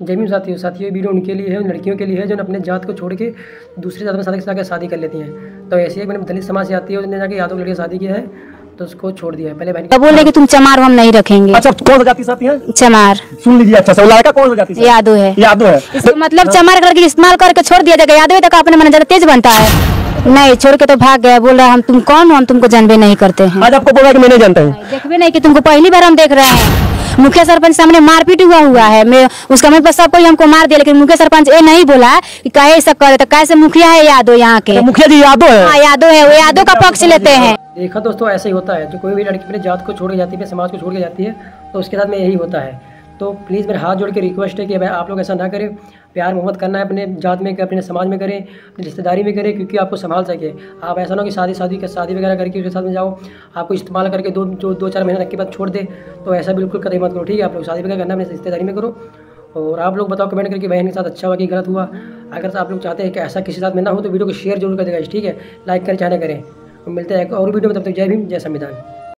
जय भीम साथियों साथियों ये वीडियो उनके लिए है उन लड़कियों के लिए है जो अपने जात को छोड़ के दूसरे जात में शादी जाकर शादी कर लेती हैं। तो ऐसी एक मैंने दलित समाज से आती है उसने जाके यादव की लड़की से शादी किया है तो उसको छोड़ दिया है। पहले बहन तो बोले कि तुम चमार हम नहीं रखेंगे। अच्छा कौन सा जाति साथी है चमार। सुन लीजिए अच्छा सा लड़का कौन सा जाति यादव है। यादव है। मतलब चमार करके इस्तेमाल करके छोड़ दिया जाएगा। यादव तक अपने मन ज़्यादा तेज बनता है। नहीं छोड़ के तो भाग गया। बोल रहा हम तुम कौन हो? हम तुमको जानबे नहीं करते हैं। आज आपको बोला कि मैं नहीं जानता हूँ। देखबे नहीं कि तुमको पहली बार हम देख रहे हैं। मुखिया सरपंच सामने मारपीट हुआ हुआ है। मैं उसका मेरे पर सब कोई हमको मार दिया लेकिन मुखिया सरपंच ये नहीं बोला कि कहे सब करे तो कैसे मुखिया है यादव यहाँ के? तो मुखिया जी यादव है। हाँ यादव है वो यादव का पक्ष लेते हैं। देखा दोस्तों ऐसे ही होता है। जो कोई भी लड़की अपने जात को छोड़ के जाती है समाज को छोड़ के जाती है तो उसके साथ में यही होता है। तो प्लीज़ मेरे हाथ जोड़ के रिक्वेस्ट है कि भाई आप लोग ऐसा ना करें। प्यार मोहब्बत करना है अपने जात में, अपने समाज में करें, अपनी रिश्तेदारी में करें, क्योंकि आपको संभाल सके। आप ऐसा ना कि शादी शादी के, शादी वगैरह करके उसके साथ में जाओ। आपको इस्तेमाल करके दो, जो दो चार महीने तक के बाद छोड़ दे। तो ऐसा बिल्कुल कदम मत करो, ठीक है? आप लोग शादी वगैरह करना, अपनी रिश्तेदारी में करो। और आप लोग बताओ कमेंट करके बहन के साथ अच्छा हुआ कि गलत हुआ। अगर आप लोग चाहते हैं कि ऐसा किसी साथ में ना हो तो वीडियो को शेयर ज़रूर कर देगा, ठीक है? लाइक करें चाहे करें। मिलते हैं एक और वीडियो में, तब तक जय भीम, जय संविधान।